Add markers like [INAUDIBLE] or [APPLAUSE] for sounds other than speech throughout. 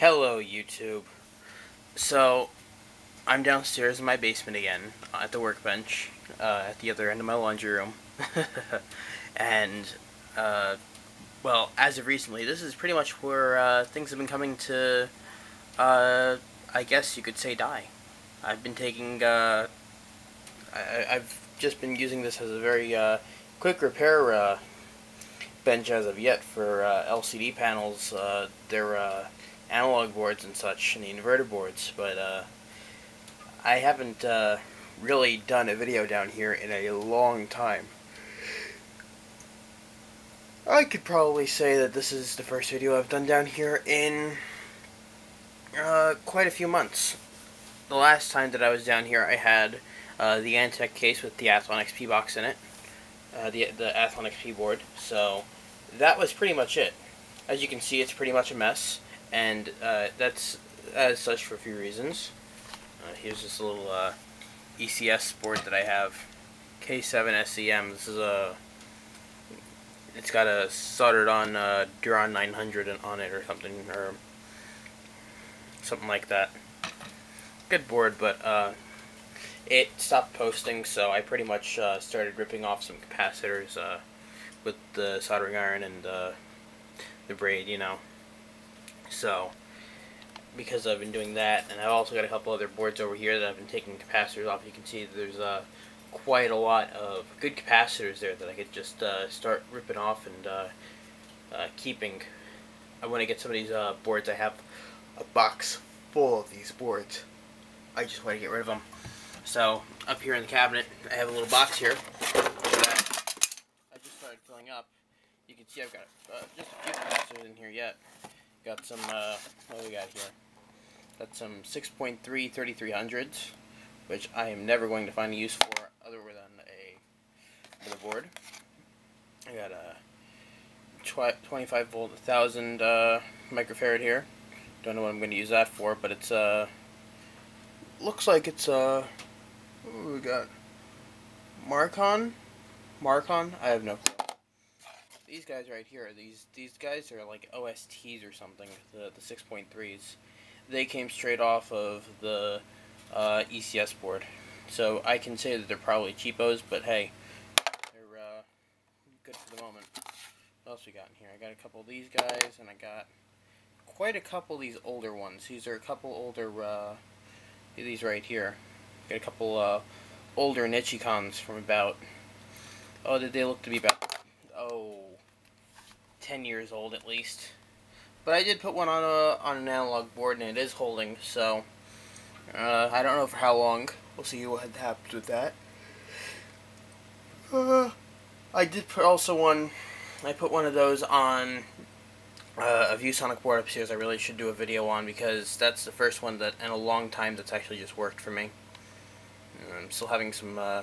Hello, YouTube. So, I'm downstairs in my basement again, at the workbench, uh, at the other end of my laundry room. [LAUGHS] and, uh, well, as of recently, this is pretty much where uh, things have been coming to, uh, I guess you could say, die. I've been taking, uh, I, I've just been using this as a very uh, quick repair uh, bench as of yet for uh, LCD panels. Uh, they're uh, analog boards and such, and the inverter boards, but uh, I haven't uh, really done a video down here in a long time. I could probably say that this is the first video I've done down here in uh, quite a few months. The last time that I was down here, I had uh, the Antec case with the Athlon XP box in it, uh, the the Athlon XP board. So that was pretty much it. As you can see, it's pretty much a mess, and uh, that's as such for a few reasons. Uh, here's this little uh, ECS board that I have, K7 SEM. This is a it's got a soldered on uh, Duron 900 on it or something or something like that. Good board, but uh, it stopped posting, so I pretty much uh, started ripping off some capacitors uh, with the soldering iron and the braid, you know. So, because I've been doing that, and I've also got a couple other boards over here that I've been taking capacitors off. You can see there's uh, quite a lot of good capacitors there that I could just uh, start ripping off and uh, uh, keeping. I want to get some of these uh, boards. I have a box full of these boards. I just want to get rid of them. So up here in the cabinet, I have a little box here that I just started filling up. You can see I've got uh, just a few capacitors in here yet. Got some, uh, what do we got here? Got some 6.3 3300s, which I am never going to find a use for other than a motherboard. I got a 25 volt 1000 uh, microfarad here. Don't know what I'm going to use that for, but it's uh looks like it's uh what we got Marcon Marcon I have no clue. These guys right here, these these guys are like OSTs or something, the the 6.3s. They came straight off of the uh, ECS board. So I can say that they're probably cheapos, but hey, they're uh, good for the moment. What else we got in here? I got a couple of these guys, and I got quite a couple of these older ones. These are a couple older, uh, these right here. Got a couple uh, older Nichicons from about, oh, did they look to be about, oh, 10 years old at least. But I did put one on a on an analog board, and it is holding, so uh, I don't know for how long. We'll see what happens with that. Uh, I did put also one. I put one of those on uh, a ViewSonic board upstairs. I really should do a video on because that's the first one that in a long time that's actually just worked for me. I'm still having some uh,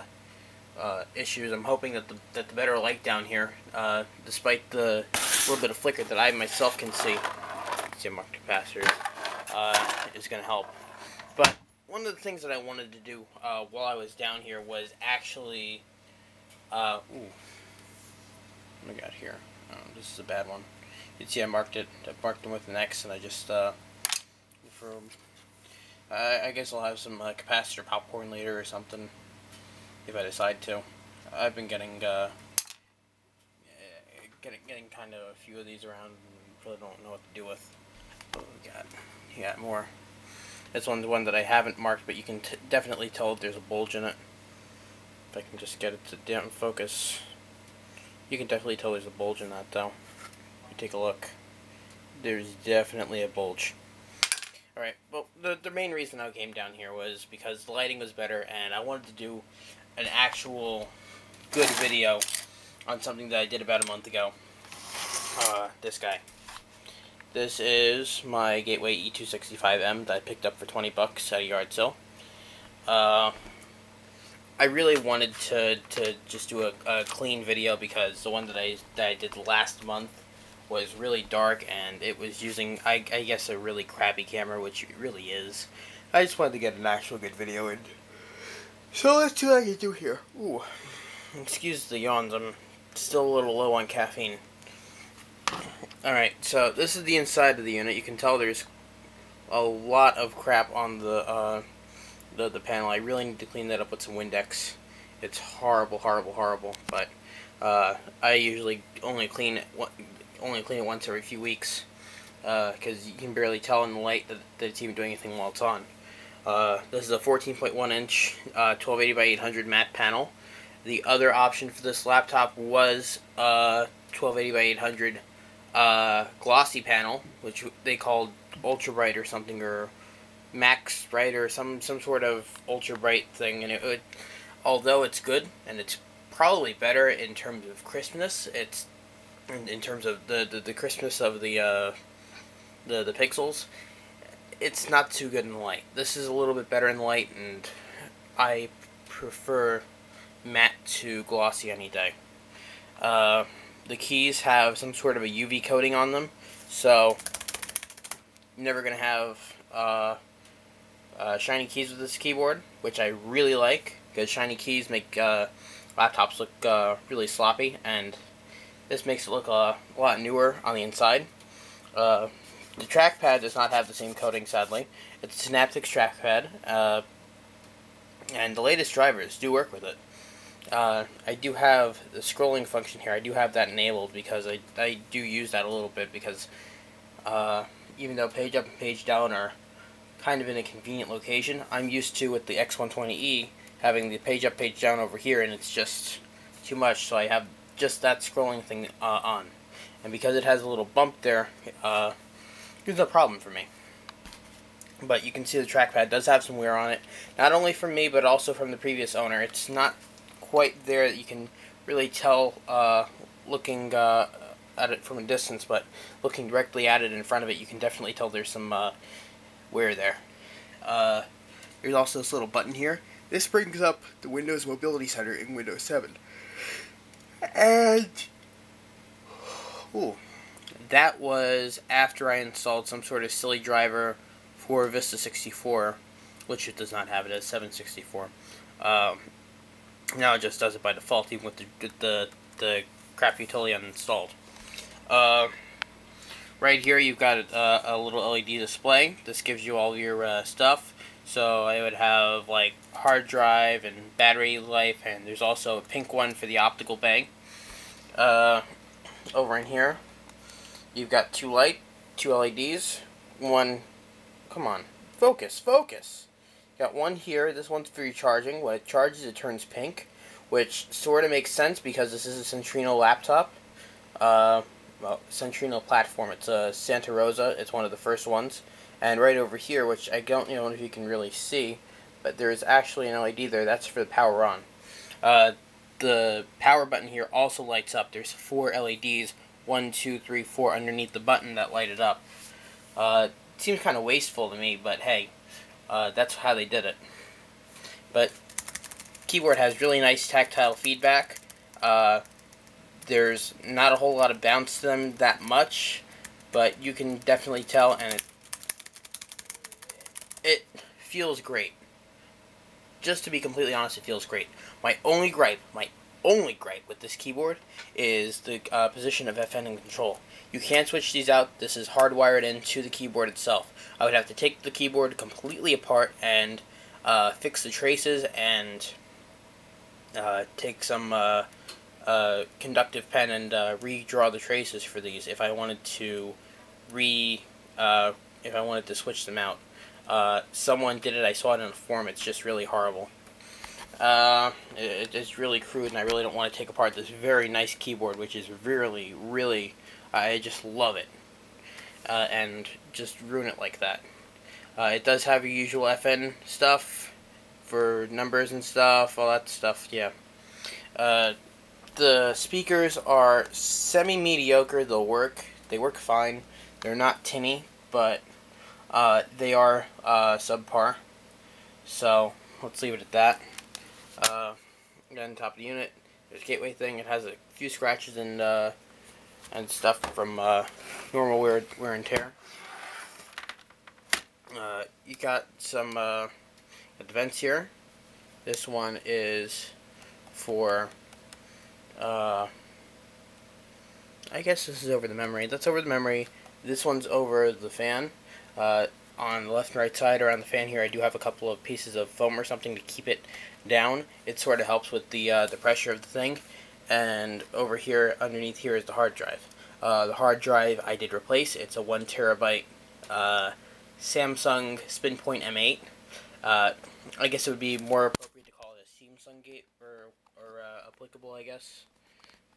uh, issues. I'm hoping that the that the better light down here, uh, despite the little bit of flicker that I myself can see, see marked capacitors, uh, is going to help. But one of the things that I wanted to do uh, while I was down here was actually, uh, ooh, what I got here? Oh, this is a bad one. You can see I marked it, I marked them with an X, and I just, uh, for, uh, I guess I'll have some uh, capacitor popcorn later or something, if I decide to. I've been getting, uh, getting, getting kind of a few of these around, and really don't know what to do with. What we got? You got more. This one's one that I haven't marked, but you can definitely tell there's a bulge in it. If I can just get it to damn focus. You can definitely tell there's a bulge in that, though. You take a look. There's definitely a bulge. Alright, well, the, the main reason I came down here was because the lighting was better, and I wanted to do an actual good video on something that I did about a month ago. Uh, this guy. This is my Gateway E265M that I picked up for 20 bucks at a yard sale. Uh, I really wanted to, to just do a, a, clean video because the one that I, that I did last month was really dark and it was using, I, I guess, a really crappy camera, which it really is. I just wanted to get an actual good video in. So let's see what I can do here. Ooh. Excuse the yawns, I'm still a little low on caffeine. Alright, so this is the inside of the unit. You can tell there's a lot of crap on the uh, the the panel. I really need to clean that up with some Windex. It's horrible, horrible, horrible. But uh, I usually only clean it only clean it once every few weeks because uh, you can barely tell in the light that, that it's even doing anything while it's on. Uh, this is a 14.1 inch 1280 uh, by 800 matte panel. The other option for this laptop was a 1280 by 800 uh, glossy panel, which they called ultra bright or something, or max bright or some some sort of ultra bright thing. And it would, although it's good and it's probably better in terms of crispness, it's in, in terms of the, the, the crispness of the uh, the the pixels, it's not too good in light. This is a little bit better in light, and I prefer matte to glossy any day. Uh, the keys have some sort of a UV coating on them, so never going to have uh, uh, shiny keys with this keyboard, which I really like, because shiny keys make uh, laptops look uh, really sloppy, and this makes it look a lot newer on the inside. Uh, the trackpad does not have the same coating, sadly. It's a Synaptics trackpad, and the latest drivers do work with it. Uh, I do have the scrolling function here. I do have that enabled because I, I do use that a little bit because uh, even though page up and page down are kind of in a convenient location, I'm used to with the X120E having the page up, page down over here, and it's just too much. So I have just that scrolling thing uh, on, and because it has a little bump there, uh, it's a problem for me. But you can see the trackpad does have some wear on it, not only from me but also from the previous owner. It's not quite there that you can really tell uh, looking uh, at it from a distance, but looking directly at it in front of it, you can definitely tell there's some uh, wear there. Uh, there's also this little button here. This brings up the Windows Mobility Center in Windows 7. And, ooh, that was after I installed some sort of silly driver for Vista 64, which it does not have. It has 764. Um, now it just does it by default, even with the the, the crap utility uninstalled. Uh, right here, you've got a, a, little LED display. This gives you all your uh, stuff. So I would have like hard drive and battery life, and there's also a pink one for the optical bay. Uh, over in here, you've got two light, two LEDs, one. Come on, focus, focus. Got one here. This one's for your charging. When it charges, it turns pink, which sort of makes sense because this is a Centrino laptop. Uh, well, Centrino platform. It's a Santa Rosa. It's one of the first ones. And right over here, which I don't know if you can really see, but there's actually an LED there. That's for the power on. Uh, the power button here also lights up. There's four LEDs, one, two, three, four, underneath the button that light it up. Uh, seems kind of wasteful to me, but hey, uh, that's how they did it. But keyboard has really nice tactile feedback. Uh, there's not a whole lot of bounce to them that much, but you can definitely tell, and it, it feels great. Just to be completely honest, it feels great. My only gripe, my only gripe with this keyboard is the uh, position of FN and control. You can't switch these out. This is hardwired into the keyboard itself. I would have to take the keyboard completely apart and uh, fix the traces and uh, take some uh, uh conductive pen and uh, redraw the traces for these if I wanted to re uh, if I wanted to switch them out. someone did it. I saw it in a forum. It's just really horrible. It, it's really crude, and I really don't want to take apart this very nice keyboard, which is really, really I just love it. Uh, and just ruin it like that. Uh, it does have your usual FN stuff for numbers and stuff, all that stuff, yeah. Uh, the speakers are semi-mediocre, they'll work, they work fine. They're not tinny, but uh, they are uh, subpar. So, let's leave it at that. Uh, again, top of the unit, there's a gateway thing, it has a few scratches and uh, and stuff from uh, normal wear, wear and tear. Uh, you got some uh, vents here. This one is for, uh, I guess this is over the memory. That's over the memory. This one's over the fan. Uh, on the left and right side around the fan here, I do have a couple of pieces of foam or something to keep it down. It sort of helps with the uh, the pressure of the thing. And over here, underneath here is the hard drive. Uh, the hard drive I did replace. It's a one terabyte uh, Samsung SpinPoint M8. Uh, I guess it would be more appropriate to call it a Samsung Gate or or uh, applicable, I guess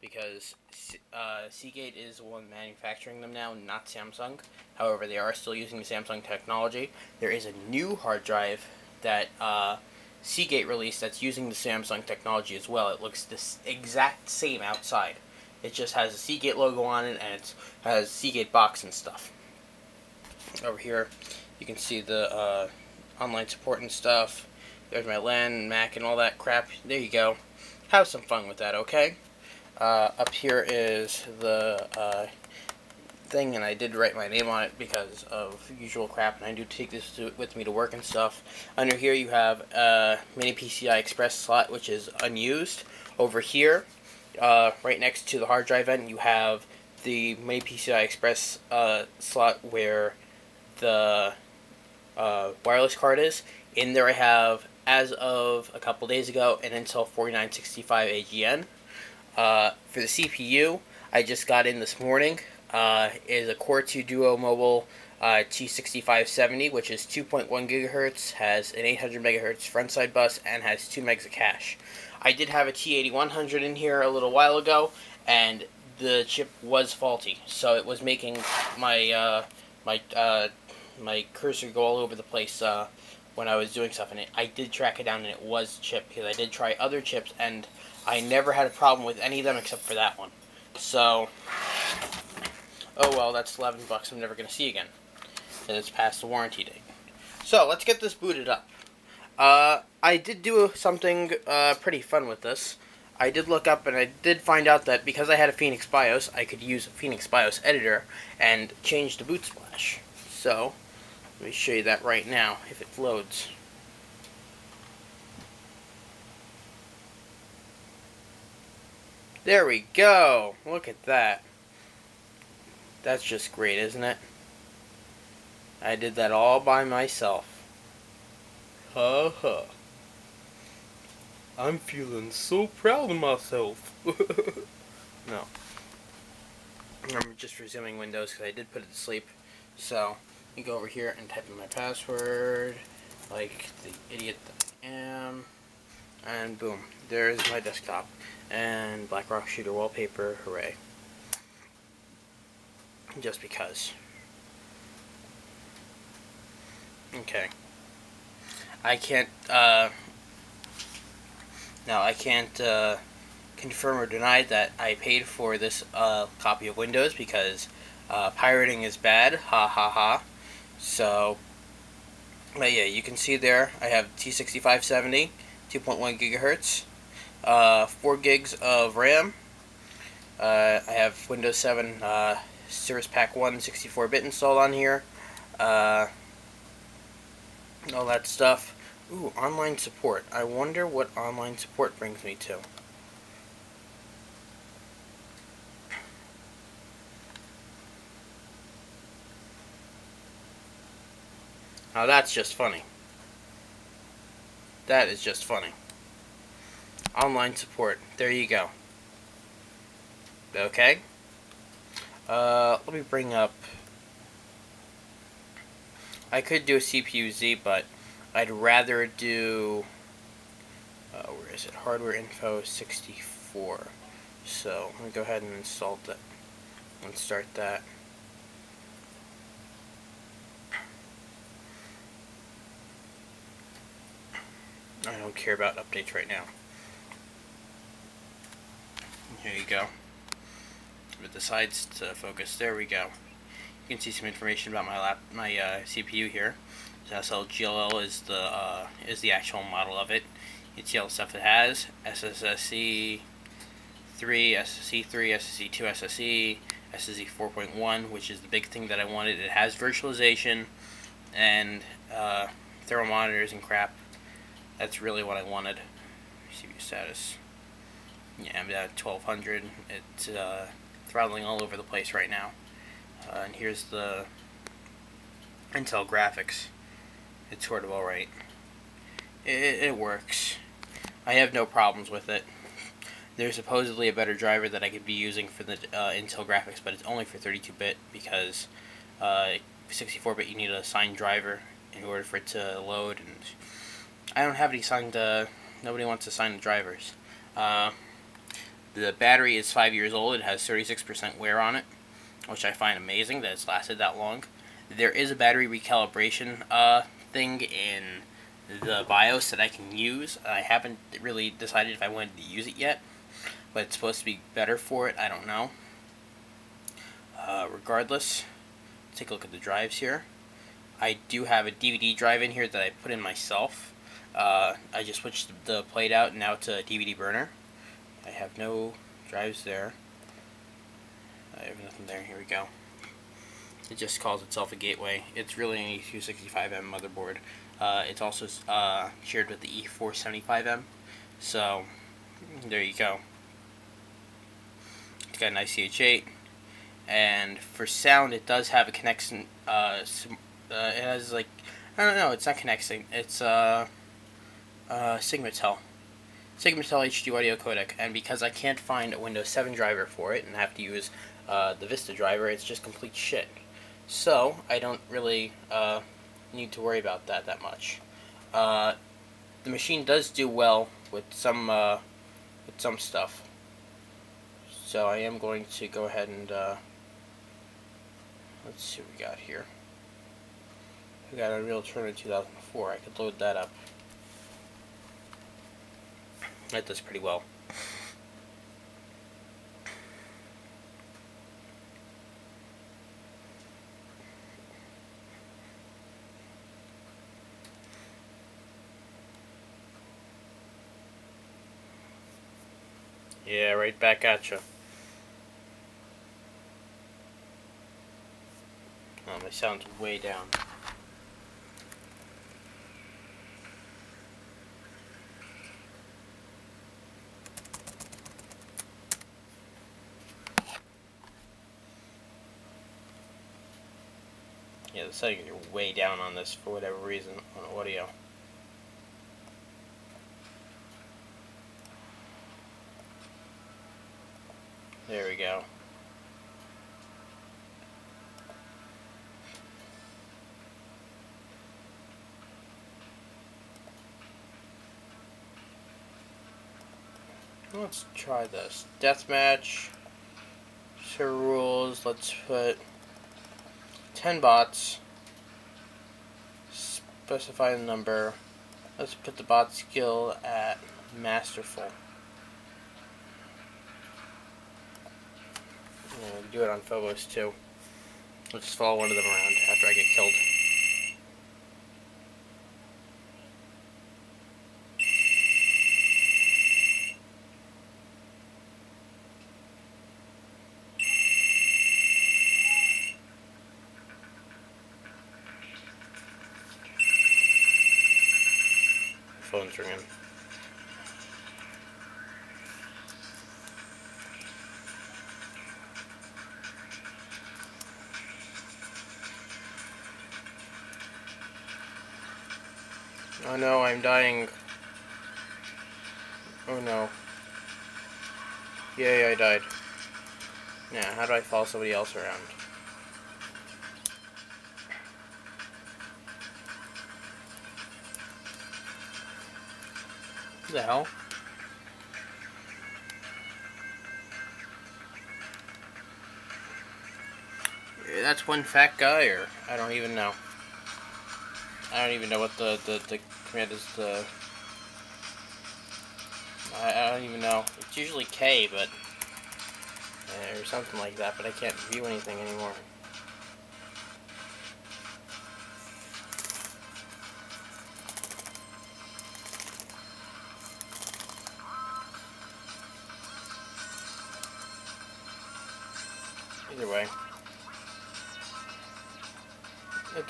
because uh, Seagate is one manufacturing them now, not Samsung. However, they are still using the Samsung technology. There is a new hard drive that uh, Seagate released that's using the Samsung technology as well. It looks the exact same outside. It just has a Seagate logo on it and it has Seagate box and stuff. Over here, you can see the uh, online support and stuff. There's my LAN, Mac, and all that crap. There you go. Have some fun with that, okay? Uh, up here is the uh, thing, and I did write my name on it because of usual crap, and I do take this to, with me to work and stuff. Under here you have a mini PCI Express slot, which is unused. Over here, uh, right next to the hard drive end, you have the mini PCI Express uh, slot where the uh, wireless card is. In there I have, as of a couple days ago, an Intel 4965 AGN. Uh, for the CPU, I just got in this morning. Uh, is a Core 2 Duo Mobile uh, T6570, which is 2.1 gigahertz, has an 800 megahertz frontside bus, and has 2 megs of cache. I did have a T8100 in here a little while ago, and the chip was faulty, so it was making my uh, my uh, my cursor go all over the place uh, when I was doing stuff, and it, I did track it down, and it was chip because I did try other chips, and I never had a problem with any of them except for that one. So, oh well, that's 11 bucks I'm never going to see again. And it's past the warranty date. So, let's get this booted up. Uh, I did do something uh, pretty fun with this. I did look up and I did find out that because I had a Phoenix BIOS, I could use a Phoenix BIOS editor and change the boot splash. So, let me show you that right now, if it loads. There we go. Look at that. That's just great, isn't it? I did that all by myself. Ha ha. I'm feeling so proud of myself. [LAUGHS] no. I'm just resuming Windows because I did put it to sleep. So, you go over here and type in my password, like the idiot that I am, and boom, there's my desktop and Blackrock Shooter wallpaper, hooray. Just because. Okay. I can't, uh, no, I can't, uh, confirm or deny that I paid for this, uh, copy of Windows because, uh, pirating is bad, ha ha ha. So, but yeah, you can see there, I have T6570, 2.1 gigahertz, uh, 4 gigs of RAM. Uh, I have Windows 7 uh, Service Pack 1 64-bit installed on here. Uh, all that stuff. Ooh, online support. I wonder what online support brings me to. Now that's just funny. That is just funny. Online support. There you go. Okay. Uh, let me bring up... I could do a CPU Z, but I'd rather do... Uh, where is it? Hardware info 64. So, let me go ahead and install that. and start that. I don't care about updates right now. Here you go. It decides to focus. There we go. You can see some information about my lap, my uh, CPU here. SLGLL is the uh, is the actual model of it. You can see all the stuff it has. SSSE 3, SSE 3, SSE 2, SSE, SSE 4.1, which is the big thing that I wanted. It has virtualization and uh, thermal monitors and crap. That's really what I wanted. CPU status. Yeah, I'm at 1200. It's uh, throttling all over the place right now. Uh, and here's the Intel graphics. It's sort of alright. It, it works. I have no problems with it. There's supposedly a better driver that I could be using for the uh, Intel graphics, but it's only for 32-bit because 64-bit uh, you need a signed driver in order for it to load, and I don't have any signed. Uh, nobody wants to sign the drivers. The battery is five years old. It has 36% wear on it, which I find amazing that it's lasted that long. There is a battery recalibration uh, thing in the BIOS that I can use. I haven't really decided if I wanted to use it yet, but it's supposed to be better for it. I don't know. Uh, regardless, take a look at the drives here. I do have a DVD drive in here that I put in myself. Uh, I just switched the plate out and now it's a DVD burner. I have no drives there. I have nothing there. Here we go. It just calls itself a gateway. It's really an E265M motherboard. Uh, it's also uh, shared with the E475M. So, there you go. It's got an ICH8. And for sound, it does have a connection. Uh, uh, it has like, I don't know, it's not connecting. It's uh, uh, Sigmatel. Sigmatel HD audio codec. And because I can't find a Windows 7 driver for it and have to use uh, the Vista driver, it's just complete shit. So, I don't really uh, need to worry about that that much. Uh, the machine does do well with some uh, with some stuff. So I am going to go ahead and uh, let's see what we got here. We got Unreal Tournament 2004. I could load that up. That does pretty well. Yeah, right back at you. Oh, my sound's way down. The settings are way down on this for whatever reason on audio. There we go. Let's try this. Deathmatch. Sir rules. Let's put 10 bots. Specify the number. Let's put the bot skill at masterful. we'll do it on Phobos too. Let's follow one of them around after I get killed. Phone's ringing. Oh no, I'm dying. Oh no. Yay, I died. Yeah, how do I follow somebody else around? The? That's one fat guy, or I don't even know. I don't even know what the, the, the command is the... I, I don't even know. It's usually K, but... Eh, or something like that, but I can't view anything anymore.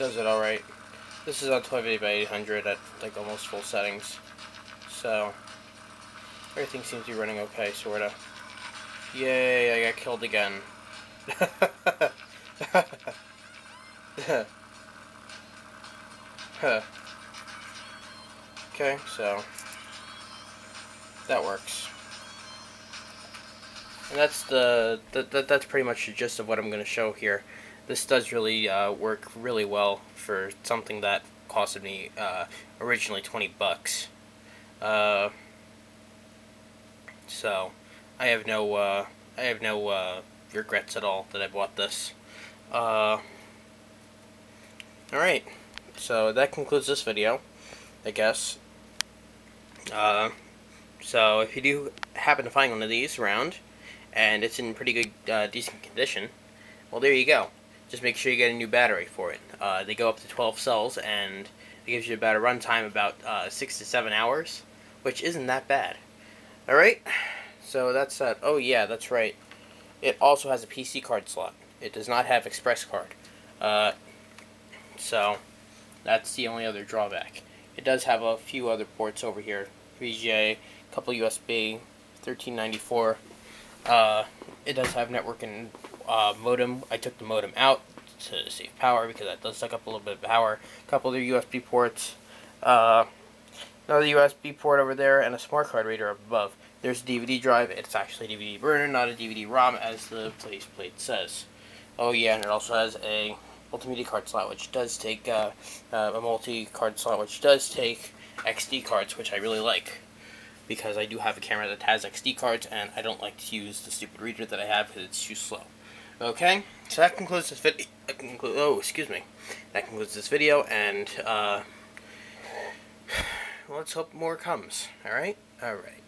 Does it alright. This is on 1280 by 800 at like almost full settings. So, everything seems to be running okay, sorta. Yay, I got killed again. Huh. [LAUGHS] Okay, so that works. And that's the that, that that's pretty much the gist of what I'm going to show here. This does really uh, work really well for something that costed me uh, originally 20 bucks. Uh, so I have no uh, I have no uh, regrets at all that I bought this. Uh, Alright, so that concludes this video, I guess. So if you do happen to find one of these around, and it's in pretty good, decent condition, well there you go. Just make sure you get a new battery for it. Uh, they go up to 12 cells, and it gives you about a runtime about uh, 6 to 7 hours, which isn't that bad. Alright, so that's that. Oh yeah, that's right. It also has a PC card slot. It does not have express card. Uh, so that's the only other drawback. It does have a few other ports over here. VGA, couple USB, 1394. Uh, it does have network and uh, modem. I took the modem out to save power because that does suck up a little bit of power. A couple other USB ports. Uh, another USB port over there and a smart card reader up above. There's a DVD drive. It's actually a DVD burner, not a DVD-ROM as the place plate says. Oh yeah, and it also has a multimedia card slot, which does take uh, uh, a multi-card slot, which does take XD cards, which I really like because I do have a camera that has XD cards, and I don't like to use the stupid reader that I have because it's too slow. Okay, so that concludes this video. Oh, excuse me. That concludes this video, and uh, [SIGHS] let's hope more comes. All right, all right.